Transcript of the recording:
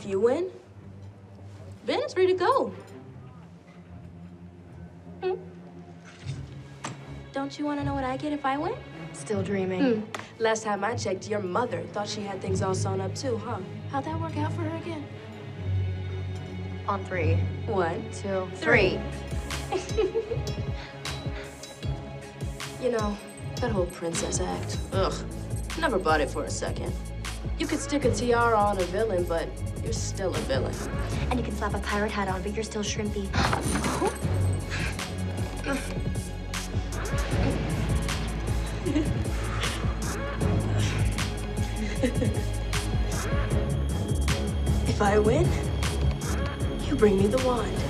If you win, Ben is free to go. Hmm. Don't you want to know what I get if I win? Still dreaming. Hmm. Last time I checked, your mother thought she had things all sewn up too, huh? How'd that work out for her again? On three, One, two, three. you know, that whole princess act, ugh, never bought it for a second. You could stick a tiara on a villain, but you're still a villain. And you can slap a pirate hat on, but you're still shrimpy. If I win, you bring me the wand.